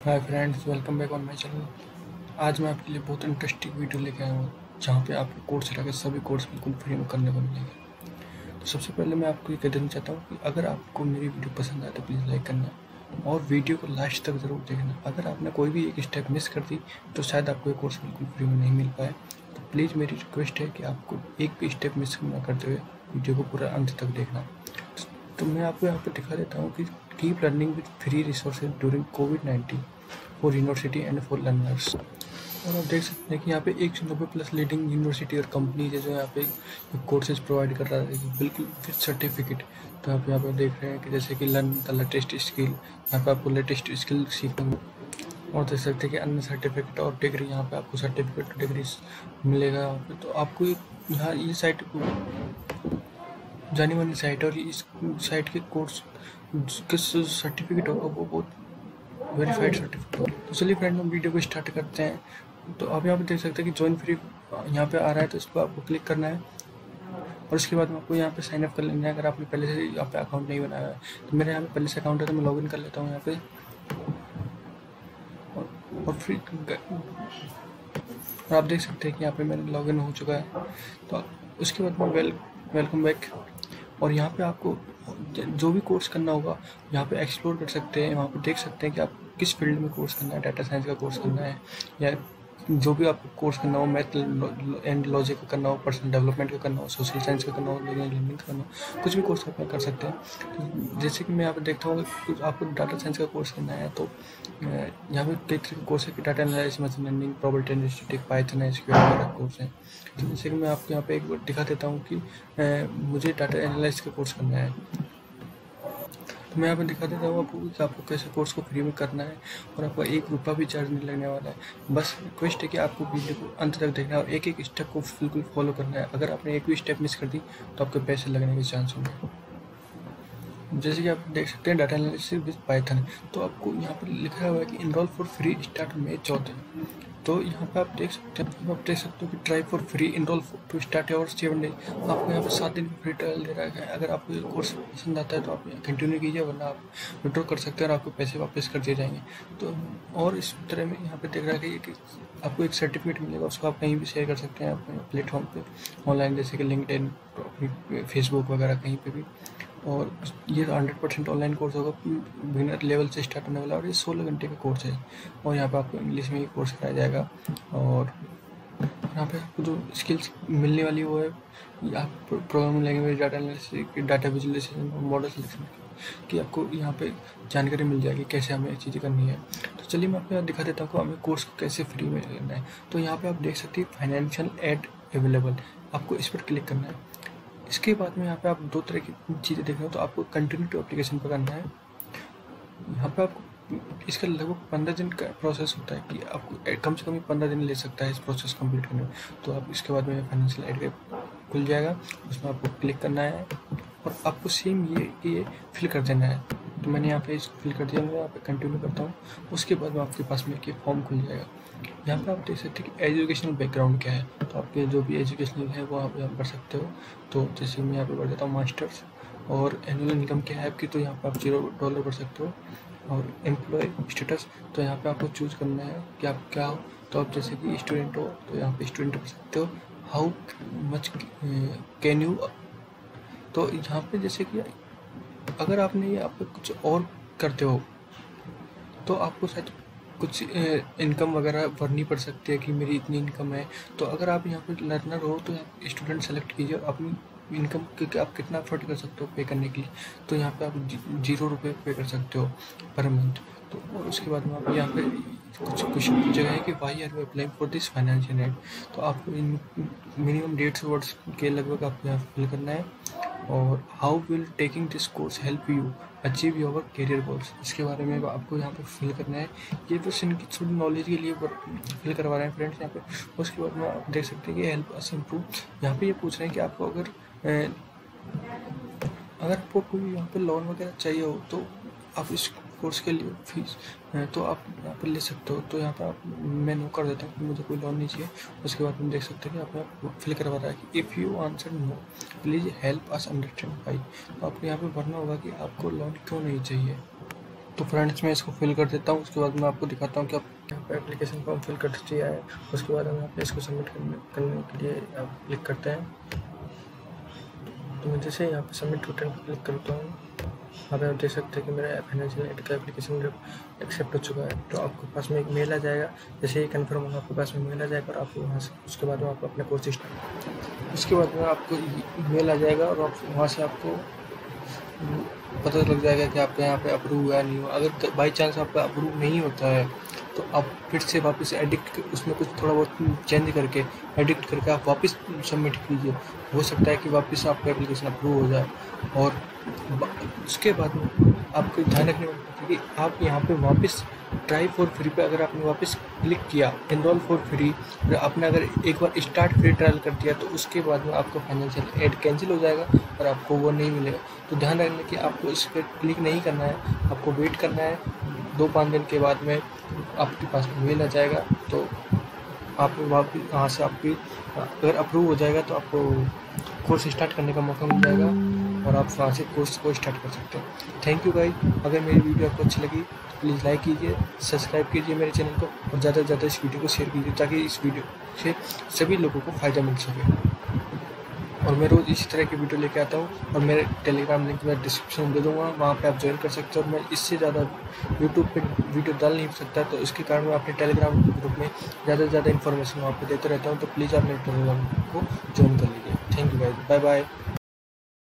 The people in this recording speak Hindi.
Hi friends welcome back on my channel आज मैं आपके लिए बहुत इंटरेस्टिंग वीडियो लेके आया हूँ, जहाँ पे आपको कोर्स लगे सभी कोर्स बिल्कुल फ्री में करने को मिलेंगे। तो सबसे पहले मैं आपको ये कह देना चाहता हूँ कि अगर आपको मेरी वीडियो पसंद आए तो प्लीज़ लाइक करना और वीडियो को लास्ट तक ज़रूर देखना। अगर आपने कोई भी एक स्टेप मिस कर दी तो शायद आपको ये कोर्स बिल्कुल फ्री में नहीं मिल पाए। तो प्लीज़ मेरी रिक्वेस्ट है कि आपको एक भी स्टेप मिस ना करते हुए वीडियो को पूरा अंत तक देखना। तो मैं आपको यहाँ पर दिखा देता हूँ कि keep learning with free resources during covid nineteen for university and for learners और आप देख सकते हैं कि यहाँ पे एक सौ नब्बे प्लस लीडिंग यूनिवर्सिटी और कंपनी है जो यहाँ पे कोर्सेज प्रोवाइड कर रहा है। बिल्कुल विद सर्टिफिकेट तो आप यहाँ पे देख रहे हैं कि जैसे कि लर्न द लेटेस्ट स्किल यहाँ पे आपको लेटेस्ट स्किल सीखने और देख सकते हैं कि अन्य सर्टिफिकेट और डिग्री यहाँ पे आपको सर्टिफिकेट डिग्री मिलेगा। तो आपको यहाँ ये साइट जानी मानी साइट और इस साइट के कोर्स किस सर्टिफिकेट होगा वो बहुत वेरीफाइड सर्टिफिकेट होगा तो चलिए फ्रेंड हम वीडियो को स्टार्ट करते हैं। तो आप यहाँ पे देख सकते हैं कि ज्वाइन फ्री यहाँ पे आ रहा है तो इस पर आपको क्लिक करना है। और उसके बाद आपको यहाँ पे साइन अप कर लेना है अगर आपने पहले से यहाँ पे अकाउंट नहीं बनाया है। तो मेरे यहाँ पे पहले से अकाउंट है तो मैं लॉगिन कर लेता हूँ यहाँ पे। और, और फिर और आप देख सकते हैं कि यहाँ पे मेरा लॉगिन हो चुका है। तो उसके बाद में वेल वेलकम बैक और यहाँ पे आपको जो भी कोर्स करना होगा, यहाँ पे एक्सप्लोर कर सकते हैं, वहाँ पे देख सकते हैं कि आप किस फ़ील्ड में कोर्स करना है डाटा साइंस का कोर्स करना है, या जो भी आपको कोर्स करना हो मैथ एंड लॉजिक का करना हो पर्सनल डेवलपमेंट का करना हो सोशल साइंस का करना हो लर्निंग का करना हो, कुछ भी कोर्स आप कर सकते हैं। जैसे कि मैं यहाँ पर देखता हूँ कि आपको डाटा साइंस का कोर्स करना है तो यहाँ पर कई तरह के कोर्स है कि data analysis machine learning probability analytic Python SQL वगैरह कोर्स हैं। तो जैसे कि मैं आपको यहाँ पे एक बार दिखा देता हूँ कि मुझे डाटा एनालिसिस का कोर्स करना है। तो मैं आपको दिखा देता हूँ आपको कि आपको कैसे कोर्स को फ्री में करना है और आपको एक रुपया भी चार्ज नहीं लगने वाला है। बस रिक्वेस्ट है कि आपको वीडियो को अंत तक देखना है और एक एक स्टेप को बिल्कुल फॉलो करना है। अगर आपने एक भी स्टेप मिस कर दी तो आपके पैसे लगने के चांस होंगे। जैसे कि आप देख सकते हैं डाटा एनालिसिस विद पाइथन तो आपको यहाँ पर लिखा हुआ है कि enroll for free start May चौदह। तो यहाँ पे आप देख सकते हैं, आप देख सकते हो कि try for free enroll to start your seven day आपको यहाँ पे सात दिन फ्री ट्रायल दे रहा है। अगर आपको कोर्स पसंद आता है तो आप कंटिन्यू कीजिए, वरना आप विड्रॉ कर सकते हैं और आपको पैसे वापस कर दिए जाएँगे। तो और इस तरह में यहाँ पे देख रहा है कि आपको एक सर्टिफिकेट मिलेगा, उसको आप कहीं भी शेयर कर सकते हैं, अपने प्लेटफॉर्म पर ऑनलाइन जैसे कि लिंकड फेसबुक वगैरह कहीं पर भी। और ये हंड्रेड परसेंट ऑनलाइन कोर्स होगा बिगनर लेवल से स्टार्ट होने वाला और ये सोलह घंटे का कोर्स है। और यहाँ पे आपको इंग्लिश में ही कोर्स कराया जाएगा और यहाँ पे आपको जो स्किल्स मिलने वाली वो है, आप programming language data analysis data visualisation model selection की आपको यहाँ पे जानकारी मिल जाएगी कैसे हमें चीज़ें करनी है। तो चलिए मैं आपको यहाँ दिखा देता हूँ हमें कोर्स को कैसे फ्री में लेना है। तो यहाँ पे आप देख सकते हैं फाइनेंशियल एड अवेलेबल आपको इस पर क्लिक करना है। इसके बाद में यहाँ पे आप दो तरह की चीज़ें देख रहे हो तो आपको कंटिन्यू टू एप्लीकेशन पर करना है। यहाँ पे आपको इसका लगभग पंद्रह दिन का प्रोसेस होता है कि आपको कम से कम पंद्रह दिन ले सकता है इस प्रोसेस कंप्लीट करने में। तो आप इसके बाद में फाइनेंशियल एड खुल जाएगा, उसमें आपको क्लिक करना है और आपको सेम ये ये फिल कर देना है। तो मैंने यहाँ पे इसको फिल कर दिया, मैं यहाँ पे कंटिन्यू करता हूँ। उसके बाद में आपके पास में एक फॉर्म खुल जाएगा यहाँ पे आप देख सकते हैं कि एजुकेशनल बैकग्राउंड क्या है। तो आपके जो भी एजुकेशनल है, वो आप यहाँ पढ़ सकते हो। तो जैसे मैं यहाँ पे पढ़ देता हूँ मास्टर्स और एनुअल इनकम क्या है आपकी तो यहाँ पे आप ज़ीरो डॉलर पढ़ सकते हो। और एम्प्लॉय स्टेटस तो यहाँ पे आपको चूज़ करना है कि आप क्या हो। तो आप जैसे कि स्टूडेंट हो तो यहाँ पे स्टूडेंट पढ़ सकते हो। हाउ मच कैन यू तो यहाँ पे जैसे कि अगर आपने ये आप कुछ और करते हो तो आपको शायद कुछ इनकम वगैरह भरनी पड़ सकती है कि मेरी इतनी इनकम है? तो अगर आप यहाँ पर लर्नर हो तो आप स्टूडेंट सेलेक्ट कीजिए अपनी इनकम क्योंकि आप कितना अफोर्ड कर सकते हो पे करने के लिए? तो यहाँ पे आप ज़ीरो रुपये पे कर सकते हो पर मंथ तो उसके बाद में आप यहाँ पे कुछ कुछ जगह है कि why are you applying for this financial aid तो आपको इन मिनिमम डेढ़ सौ वर्ड्स के लगभग आपको यहाँ फिल करना है। और how will taking this course help you achieve your career goals इसके बारे में आपको यहाँ पर फिल करना है। ये बस इनकी थोड़ी नॉलेज के लिए फिल करवा रहे हैं फ्रेंड्स यहाँ पे। उसके बाद में आप देख सकते हैं कि हेल्प अस इम्प्रूव यहाँ पे ये पूछ रहे हैं कि आपको अगर अगर आपको कोई यहाँ पे लोन वगैरह चाहिए हो तो आप इस कोर्स के लिए फ़ीस तो आप यहाँ पर ले सकते हो। तो यहाँ पर आप, मैं नो कर देता हूँ कि मुझे कोई लोन नहीं चाहिए। उसके बाद हम देख सकते हैं कि आप फिल करवा रहा है कि if you answer no please help us understand भाई तो आपको यहाँ पर भरना होगा कि आपको लोन क्यों नहीं चाहिए। तो फ्रेंड्स मैं इसको फिल कर देता हूँ। उसके बाद मैं आपको दिखाता हूँ कि आप यहाँ पर एप्लीकेशन फॉर्म फिल कर दिया है उसके बाद हम यहाँ पे इसको सबमिट करने करने के लिए आप क्लिक करते हैं। तो मैं जैसे यहाँ पे सबमिट बटन पर क्लिक करता हूँ। यहाँ पे आप देख सकते हैं कि मेरा फाइनेंशियल एड का एप्लीकेशन एक्सेप्ट हो चुका है तो आपके पास में एक मेल आ जाएगा। जैसे ही कन्फर्म होगा आपके पास में मेल आ जाएगा और आप वहाँ से, उसके बाद में आप अपने कोर्स स्टार्ट उसके बाद में आपको मेल आ जाएगा और आप वहाँ से आपको पता लग जाएगा कि आपका यहाँ पे अप्रूव हुआ नहीं हुआ। अगर बाई चांस आपका अप्रूव नहीं होता है तो आप फिर से वापस एडिक्ट उसमें कुछ थोड़ा बहुत चेंज करके एडिक्ट करके आप वापस सबमिट कीजिए। हो सकता है कि वापस आपका एप्लीकेशन अप्रूव हो जाए। और उसके बाद में आपको ध्यान रखने वाली कि आप यहाँ पे वापस ट्राई फॉर फ्री पे अगर आपने वापस क्लिक किया इनरोल फॉर फ्री और आपने अगर एक बार स्टार्ट फ्री ट्रायल कर दिया तो उसके बाद में आपका फाइनेंशियल एड कैंसिल हो जाएगा और आपको वो नहीं मिलेगा। तो ध्यान रखना कि आपको इस पर क्लिक नहीं करना है, आपको वेट करना है दो पाँच दिन के बाद में आपके पास मेल आ जाएगा तो आप वापस वहाँ से आपकी, अगर अप्रूव हो जाएगा तो आपको कोर्स स्टार्ट करने का मौका मिल जाएगा और आप वहाँ से कोर्स को स्टार्ट कर सकते हैं। थैंक यू गाई अगर मेरी वीडियो आपको अच्छी लगी तो प्लीज़ लाइक कीजिए सब्सक्राइब कीजिए मेरे चैनल को और ज़्यादा से ज़्यादा इस वीडियो को शेयर कीजिए ताकि इस वीडियो से सभी लोगों को फ़ायदा मिल सके। और मैं रोज़ इसी तरह की वीडियो लेके आता हूँ और मेरे टेलीग्राम लिंक मैं डिस्क्रिप्शन में दे दूँगा, वहाँ पे आप ज्वाइन कर सकते हो और मैं इससे ज़्यादा यूट्यूब पे वीडियो डाल नहीं सकता तो इसके कारण मैं अपने टेलीग्राम ग्रुप में ज़्यादा से ज़्यादा इन्फॉर्मेशन वहाँ पर देते रहता हूँ तो प्लीज़ आप मेरे टेलीग्राम को ज्वाइन कर लीजिए। Thank you bye bye